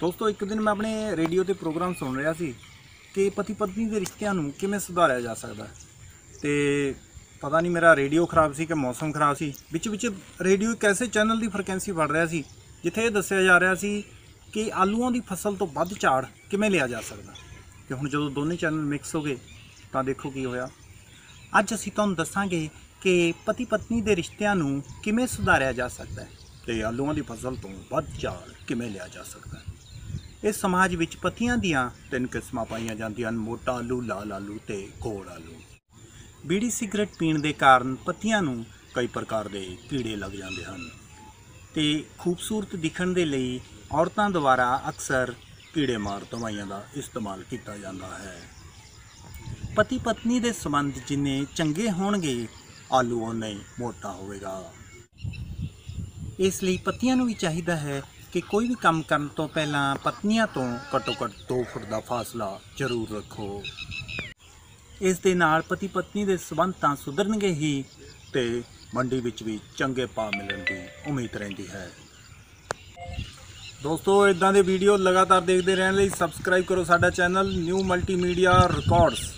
ਦੋਸਤੋ, ਇੱਕ ਦਿਨ ਮੈਂ ਆਪਣੇ ਰੇਡੀਓ ਤੇ ਪ੍ਰੋਗਰਾਮ ਸੁਣ ਰਿਹਾ ਸੀ ਕਿ ਪਤੀ ਪਤਨੀ ਦੇ ਰਿਸ਼ਤਿਆਂ ਨੂੰ ਕਿਵੇਂ ਸੁਧਾਰਿਆ ਜਾ ਸਕਦਾ ਹੈ। ਤੇ ਪਤਾ ਨਹੀਂ ਮੇਰਾ ਰੇਡੀਓ ਖਰਾਬ ਸੀ ਕਿ ਮੌਸਮ ਖਰਾਬ ਸੀ। ਵਿੱਚ ਵਿੱਚ ਰੇਡੀਓ ਇੱਕ ਐਸੇ ਚੈਨਲ ਦੀ ਫ੍ਰੀਕੁਐਂਸੀ ਵੜ ਰਿਹਾ ਸੀ, ਜਿੱਥੇ ਇਹ ਦੱਸਿਆ ਜਾ ਰਿਹਾ ਸੀ ਕਿ ਆਲੂਆਂ ਦੀ ਫਸਲ ਤੋਂ ਵੱਧ ਝਾੜ ਕਿਵੇਂ ਲਿਆ ਜਾ ਸਕਦਾ ਤੇ ਹੁਣ ਜਦੋਂ ਦੋਨੇ ਚੈਨਲ ਮਿਕਸ ਹੋ ਗਏ, ਤਾਂ ਦੇਖੋ ਕੀ ਹੋਇਆ। ਅੱਜ ਅਸੀਂ ਤੁਹਾਨੂੰ ਦੱਸਾਂਗੇ ਕਿ ਪਤੀ ਪਤਨੀ ਦੇ ਰਿਸ਼ਤਿਆਂ ਨੂੰ ਕਿਵੇਂ ਸੁਧਾਰਿਆ ਜਾ ਸਕਦਾ ਹੈ ਤੇ ਆਲੂਆਂ ਦੀ ਫਸਲ ਤੋਂ ਵੱਧ ਝਾੜ ਕਿਵੇਂ ਲਿਆ ਜਾ ਸਕਦਾ ਹੈ। ਇਸ ਸਮਾਜ ਵਿੱਚ ਪੱਤੀਆਂ ਦੀਆਂ ਤਿੰਨ ਕਿਸਮਾਂ ਪਾਈਆਂ ਜਾਂਦੀਆਂ ਹਨ, ਮੋਟਾ ਆਲੂ, ਲਾਲ ਆਲੂ ਤੇ ਗੋਲ ਆਲੂ। ਬੀੜੀ ਸਿਗਰਟ ਪੀਣ ਦੇ ਕਾਰਨ ਪੱਤੀਆਂ ਨੂੰ ਕਈ ਪ੍ਰਕਾਰ ਦੇ ਕੀੜੇ ਲੱਗ ਜਾਂਦੇ ਹਨ ਤੇ ਖੂਬਸੂਰਤ ਦਿਖਣ ਦੇ ਲਈ ਔਰਤਾਂ ਦੁਆਰਾ ਅਕਸਰ ਕੀੜੇ ਮਾਰ ਦਵਾਈਆਂ ਦਾ ਇਸਤੇਮਾਲ ਕੀਤਾ ਜਾਂਦਾ ਹੈ। ਪਤੀ ਪਤਨੀ ਦੇ ਸੰਬੰਧ ਜਿੰਨੇ ਚੰਗੇ ਹੋਣਗੇ, ਆਲੂ ਉਨਾ ਹੀ ਮੋਟਾ ਹੋਵੇਗਾ। ਇਸ ਲਈ ਪਤੀਆਂ ਨੂੰ ਵੀ ਚਾਹੀਦਾ ਹੈ ਕਿ ਕੋਈ ਵੀ ਕੰਮ ਕਰਨ ਤੋਂ ਪਹਿਲਾਂ ਪਤਨੀਆਂ ਤੋਂ ਘੱਟੋ ਘੱਟ 2 ਫੁੱਟ ਦਾ ਫਾਸਲਾ ਜ਼ਰੂਰ ਰੱਖੋ। ਇਸ ਦੇ ਨਾਲ ਪਤੀ ਪਤਨੀ ਦੇ ਸੰਬੰਧ ਤਾਂ ਸੁਧਰਨਗੇ ਹੀ ਤੇ ਮੰਡੀ ਵਿੱਚ ਵੀ ਚੰਗੇ ਭਾਅ ਮਿਲਣ ਦੀ ਉਮੀਦ ਰਹਿੰਦੀ ਹੈ। ਦੋਸਤੋ ਇਦਾਂ ਦੇ ਵੀਡੀਓ ਲਗਾਤਾਰ ਦੇਖਦੇ ਰਹਿਣ ਲਈ ਸਬਸਕ੍ਰਾਈਬ ਕਰੋ ਸਾਡਾ ਚੈਨਲ ਨਿਊ ਮਲਟੀਮੀਡੀਆ ਰਿਕਾਰਡਸ